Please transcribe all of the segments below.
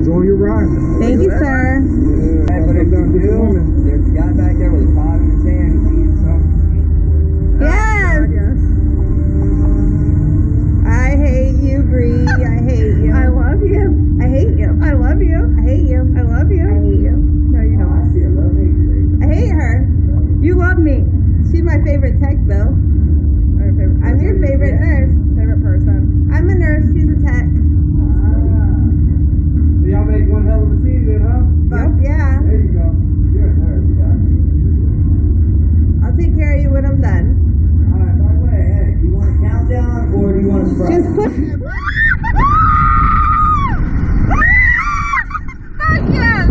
Enjoy your ride. Thank you, sir. Hey, but if you do, there's a guy back there with a pot in his hand. He needs something. Yes. I hate you, Brie. I hate you. I love you. I hate you. I love you. I hate you. I love you. I hate you. No, you don't. I see a love hate. I hate her. You love me. She's my favorite tech, though. Yes.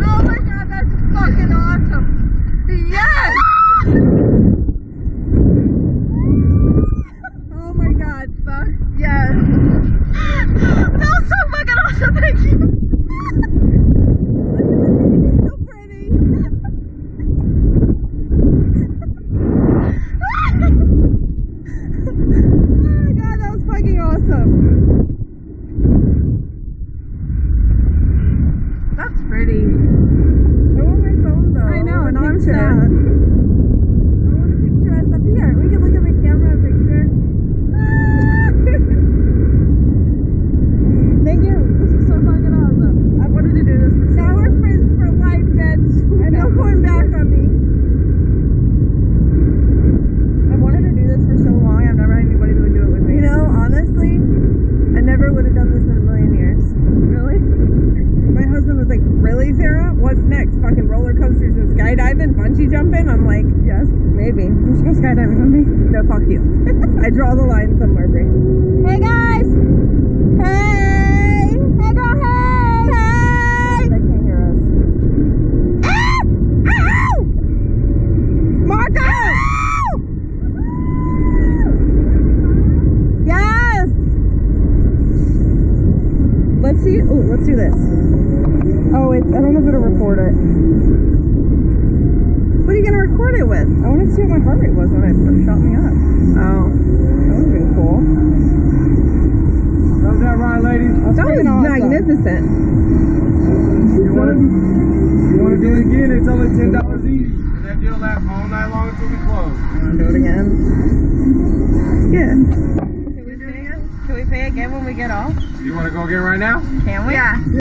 Oh my god, that's fucking awesome. Yes. Oh my god, fuck yes. That was so fucking awesome. Thank you. so pretty. Oh my god, that was fucking awesome. That's pretty. I want my phone though. I know, and I'm sad. I want a picture us up here. We can look at the camera and picture. Thank you. This is so fucking awesome. I wanted to do this. Now we're friends for life, bitch. I know. No going back on me. I wanted to do this for so long. I've never had anybody who would do it with me. You know, honestly, I never would have done this in a million years. Really? My husband was like, "Really, Sara? What's next? Fucking roller coasters and skydiving, bungee jumping?" I'm like, "Yes, maybe. You should go skydiving with me." No, fuck you. I draw the line somewhere, Brie. Hey guys. Let's see. Oh, let's do this. Oh, it's. I don't know if it'll record it. What are you gonna record it with? I want to see what my heart rate was when it shot me up. Oh, that would be cool. How's that ride, ladies? That was magnificent. You want to you want to do it again? It's only ten dollars each. And that deal lasts all night long until we close. You Want to do it again? Yeah. Can we pay again? Can we pay again when we get off? You want to go again right now? Can we? Yeah.